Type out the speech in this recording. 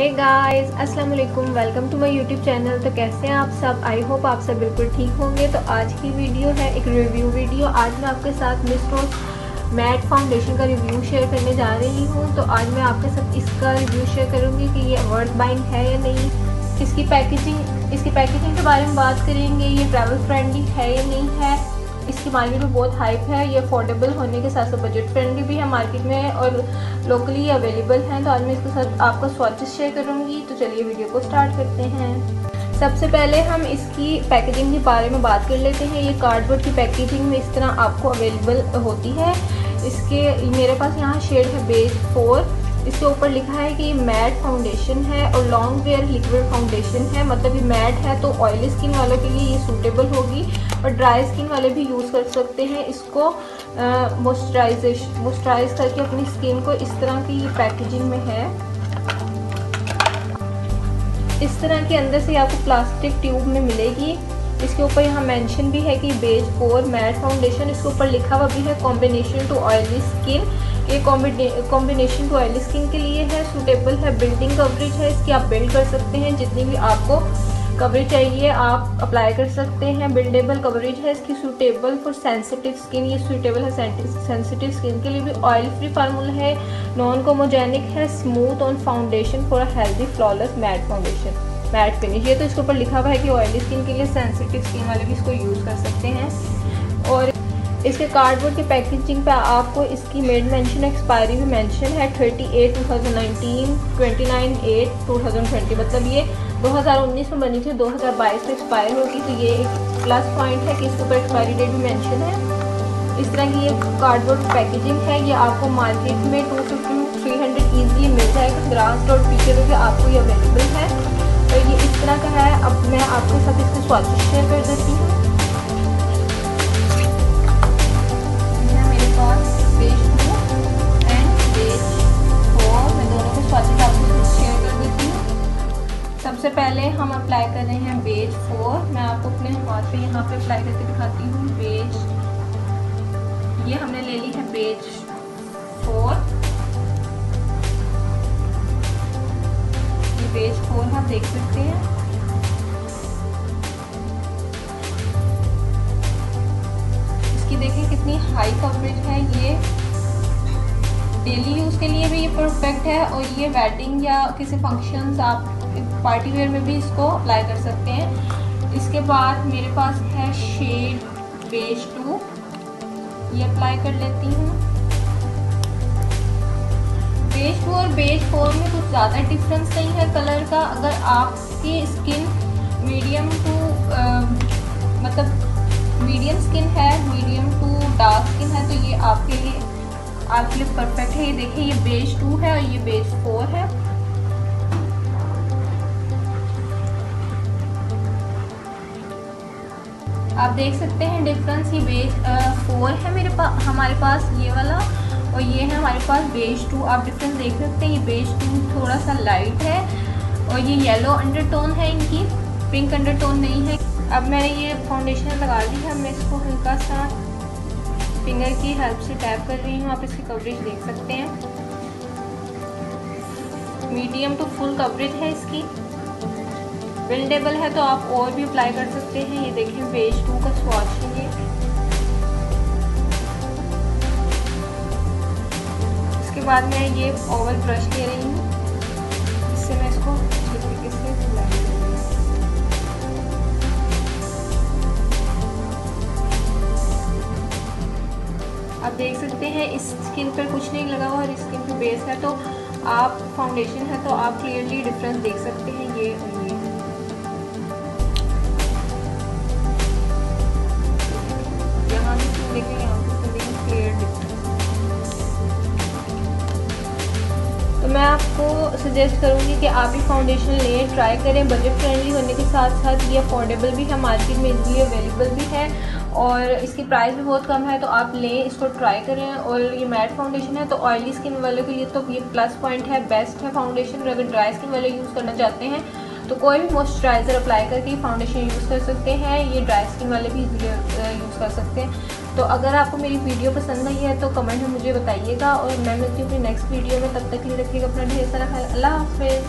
हे guys अस्सलाम वालेकुम welcome to my YouTube channel तो कैसे हैं आप सब? आई होप आप सब बिल्कुल ठीक होंगे। तो आज की वीडियो है एक रिव्यू वीडियो आज मैं आपके साथ मिस्ट्रोस मैट फाउंडेशन का रिव्यू शेयर करने जा रही हूँ। तो आज मैं आपके साथ इसका रिव्यू शेयर करूँगी कि ये वर्थ बाइंग है या नहीं, इसकी पैकेजिंग इसकी पैकेजिंग के बारे में बात करेंगे, ये ट्रैवल फ्रेंडली है या नहीं है। इसकी मार्केट में बहुत हाइप है, ये अफोर्डेबल होने के साथ साथ बजट फ्रेंडली भी है मार्केट में और लोकली अवेलेबल हैं तो आज मैं इसके साथ आपका स्वाचिस शेयर करूँगी। तो चलिए वीडियो को स्टार्ट करते हैं। सबसे पहले हम इसकी पैकेजिंग के बारे में बात कर लेते हैं। ये कार्डबोर्ड की पैकेजिंग में इस तरह आपको अवेलेबल होती है। इसके, मेरे पास यहाँ शेड है बेस फोर इसके ऊपर लिखा है कि ये मैट फाउंडेशन है और लॉन्ग वेयर लिक्विड फाउंडेशन है। मतलब ये मैट है तो ऑयली स्किन वालों के लिए ये सूटेबल होगी और ड्राई स्किन वाले भी यूज़ कर सकते हैं। इसको मॉइस्चराइजेशन मॉइस्चराइज करके अपनी स्किन को इस तरह की ये पैकेजिंग में है। इस तरह के अंदर से आपको प्लास्टिक ट्यूब में मिलेगी। इसके ऊपर यहाँ मेंशन भी है कि बेज फोर मैट फाउंडेशन इसके ऊपर लिखा हुआ भी है कॉम्बिनेशन टू ऑयली स्किन ये कॉम्बिनेशन टू ऑयली स्किन के लिए है सूटेबल है बिल्डिंग कवरेज है, इसकी आप बिल्ड कर सकते हैं, जितनी भी आपको कवरेज चाहिए, आप अप्लाई कर सकते हैं बिल्डेबल कवरेज है, इसकी सूटेबल फॉर सेंसिटिव स्किन ये सूटेबल है सेंसिटिव स्किन के लिए भी ऑयल फ्री फार्मूला है नॉन कोमोजेनिक है smooth on foundation for healthy flawless matte foundation matte finish ये तो इसके ऊपर लिखा हुआ है कि ऑयली स्किन के लिए सेंसिटिव स्किन वाले भी इसको यूज़ कर सकते हैं। और इसके कार्डबोर्ड की पैकेजिंग पे आपको इसकी मेड मेंशन एक्सपायरी भी मेंशन है। Thirty eight two thousand nineteen twenty nine eight two thousand twenty मतलब ये 2019 में बनी थी 2022 में एक्सपायर होगी तो ये एक प्लस पॉइंट है कि इसके ऊपर एक्सपायरी डेट भी मेंशन है। इस तरह की ये कार्डबोर्ड पैकेजिंग है। ये आपको मार्केट में two fifty three hundred easily मिल जाएगा। ग्रास डॉट पे आपको ये अवेलेबल है। आपके साथ इसके स्वादिष्ट शेयर कर देती हूँ। सबसे पहले हम अप्लाई कर रहे हैं बेज फोर मैं आपको अपने हाथ पे यहाँ पे अप्लाई करके दिखाती हूँ। बेज ये हमने ले ली है बेज फोर ये बेज फोर आप देख सकते हैं। हाई कवरेज है ये। डेली यूज़ के लिए भी ये परफेक्ट है और ये वेडिंग या किसी फ़ंक्शंस आप पार्टी वेयर में भी इसको अप्लाई कर सकते हैं। इसके बाद मेरे पास है शेड बेज टू ये अप्लाई कर लेती हूँ। बेज टू और बेज फोर में कुछ ज़्यादा डिफरेंस नहीं है कलर का। अगर आपकी स्किन मीडियम टू मतलब मीडियम स्किन है मीडियम टू डार्क स्किन है तो ये आपके लिए आपके लिए परफेक्ट है। ये देखिए, ये बेज टू है और ये बेज फोर है। आप देख सकते हैं डिफरेंस ये बेज फोर है मेरे पास हमारे पास ये वाला और ये है हमारे पास बेज टू आप डिफरेंस देख सकते हैं, ये बेज टू थोड़ा सा लाइट है और ये येलो अंडरटोन है इनकी। पिंक अंडरटोन नहीं है। अब मैंने ये फाउंडेशन लगा दी है मैं इसको हल्का सा फिंगर की हेल्प से टैप कर रही हूँ, आप इसकी कवरेज देख सकते हैं। मीडियम टू फुल कवरेज है इसकी। बिल्डेबल है तो आप और भी अप्लाई कर सकते हैं। ये देखिए बेज टू का स्वाच है ये। इसके बाद मैं ये ओवल ब्रश ले रही हूँ। आप देख सकते हैं, इस स्किन पर कुछ नहीं लगा हुआ और स्किन पर बेस है तो आप फाउंडेशन है तो आप क्लियरली डिफरेंस देख सकते हैं ये मैं आपको सजेस्ट करूँगी कि आप भी फाउंडेशन लें ट्राई करें। बजट फ्रेंडली होने के साथ साथ ये अफोर्डेबल भी है मार्केट में इजीली अवेलेबल भी है और इसकी प्राइस भी बहुत कम है तो आप लें, इसको ट्राई करें और ये मैट फाउंडेशन है तो ऑयली स्किन वालों के लिए तो ये प्लस पॉइंट है बेस्ट है फाउंडेशन और अगर ड्राई स्किन वाले यूज़ करना चाहते हैं तो कोई भी मॉइस्चराइज़र अप्लाई करके फाउंडेशन यूज़ कर सकते हैं, ये ड्राई स्किन वाले भी यूज़ कर सकते हैं। तो अगर आपको मेरी वीडियो पसंद आई है तो कमेंट में मुझे बताइएगा और मैं मिलती हूँ अपनी नेक्स्ट वीडियो में, तब तक ही रखिएगा अपना ढेर सारा ख्याल। अल्लाह हाफिज़।